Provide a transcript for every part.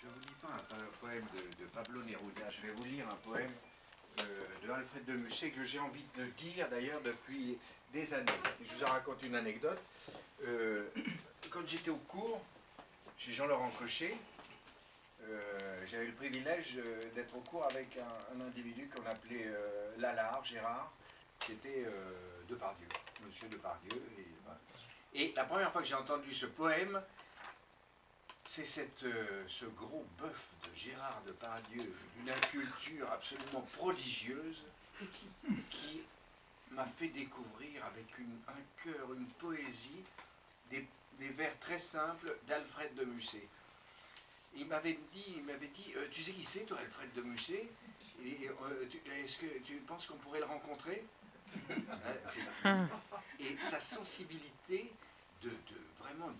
Je ne vous lis pas un poème de, Pablo Neruda, je vais vous lire un poème euh, de Alfred de Musset que j'ai envie de dire d'ailleurs depuis des années. Je vous en raconte une anecdote. Euh, quand j'étais au cours, chez Jean-Laurent Cochet, euh, j'avais le privilège d'être au cours avec un, individu qu'on appelait Lalard, Gérard, qui était Depardieu, monsieur Depardieu. Et la première fois que j'ai entendu ce poème, c'est euh, ce gros bœuf de Gérard Depardieu, d'une inculture absolument prodigieuse, qui m'a fait découvrir avec un cœur, une poésie, des, vers très simples d'Alfred de Musset. Il m'avait dit, il m'avait dit euh, tu sais qui c'est toi, Alfred de Musset? Euh, Est-ce que tu penses qu'on pourrait le rencontrer? Et sa sensibilité de, vraiment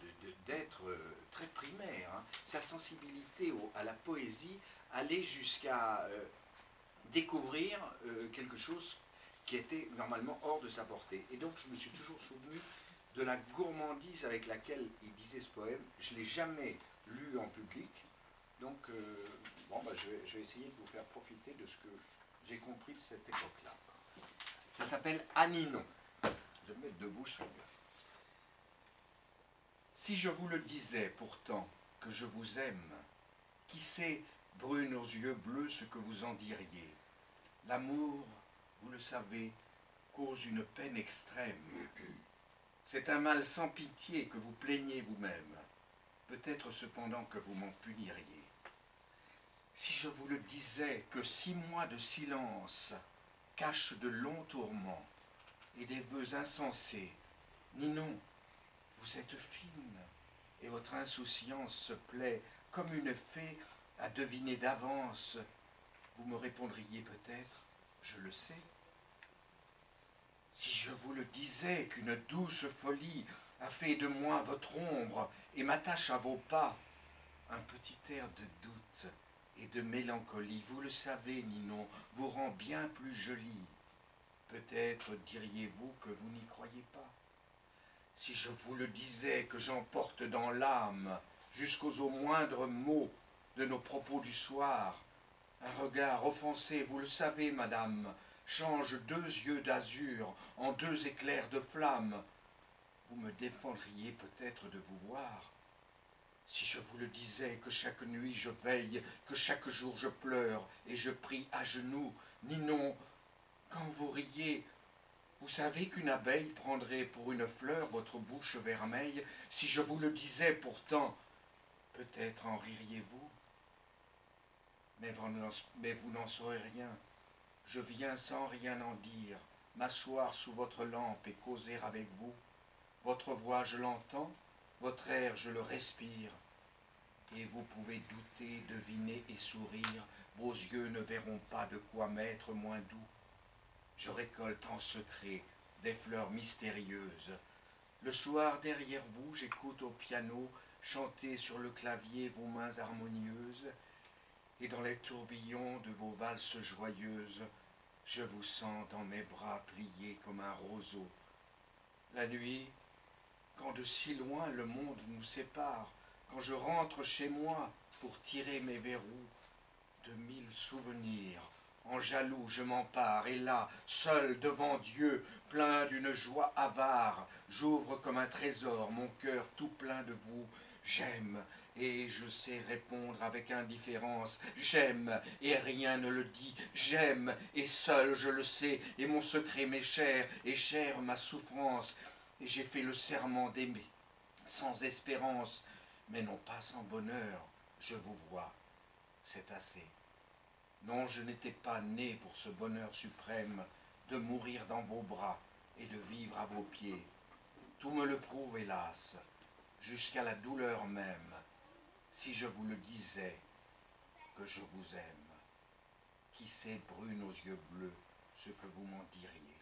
d'être très primaire. Hein. Sa sensibilité à la poésie allait jusqu'à euh, découvrir euh, quelque chose qui était normalement hors de sa portée. Et donc je me suis toujours souvenu de la gourmandise avec laquelle il disait ce poème. Je ne l'ai jamais lu en public. Donc euh, bon, bah, je, vais, je, vais, essayer de vous faire profiter de ce que j'ai compris de cette époque-là. Ça s'appelle Aninon. Je vais me mettre debout, je serai bien. Si je vous le disais pourtant que je vous aime, qui sait, brune aux yeux bleus, ce que vous en diriez? L'amour, vous le savez, cause une peine extrême. C'est un mal sans pitié que vous plaignez vous-même, peut-être cependant que vous m'en puniriez. Si je vous le disais que six mois de silence cachent de longs tourments et des vœux insensés, ni non, vous êtes fine, et votre insouciance se plaît comme une fée à deviner d'avance. Vous me répondriez peut-être, je le sais. Si je vous le disais qu'une douce folie a fait de moi votre ombre et m'attache à vos pas, un petit air de doute et de mélancolie, vous le savez, Ninon, vous rend bien plus jolie. Peut-être diriez-vous que vous n'y croyez pas. Si je vous le disais que j'emporte dans l'âme, jusqu'aux moindres mots de nos propos du soir, un regard offensé, vous le savez, madame, change deux yeux d'azur en deux éclairs de flamme. Vous me défendriez peut-être de vous voir. Si je vous le disais que chaque nuit je veille, que chaque jour je pleure et je prie à genoux, ni non, quand vous riez, vous savez qu'une abeille prendrait pour une fleur votre bouche vermeille Si je vous le disais pourtant, peut-être en ririez-vous mais vous n'en saurez rien. Je viens sans rien en dire, m'asseoir sous votre lampe et causer avec vous. Votre voix je l'entends, votre air je le respire. Et vous pouvez douter, deviner et sourire, vos yeux ne verront pas de quoi m'être moins doux je récolte en secret des fleurs mystérieuses. Le soir, derrière vous, j'écoute au piano chanter sur le clavier vos mains harmonieuses, et dans les tourbillons de vos valses joyeuses, je vous sens dans mes bras pliés comme un roseau. La nuit, quand de si loin le monde nous sépare, quand je rentre chez moi pour tirer mes verrous, de mille souvenirs en jaloux je m'empare, et là, seul devant Dieu, plein d'une joie avare, j'ouvre comme un trésor mon cœur tout plein de vous. J'aime, et je sais répondre avec indifférence. J'aime, et rien ne le dit. J'aime, et seul je le sais, et mon secret m'est cher, et chère ma souffrance. Et j'ai fait le serment d'aimer, sans espérance, mais non pas sans bonheur. Je vous vois, c'est assez. Non, je n'étais pas né pour ce bonheur suprême de mourir dans vos bras et de vivre à vos pieds. Tout me le prouve, hélas, jusqu'à la douleur même, si je vous le disais que je vous aime. Qui sait, brune aux yeux bleus, ce que vous m'en diriez.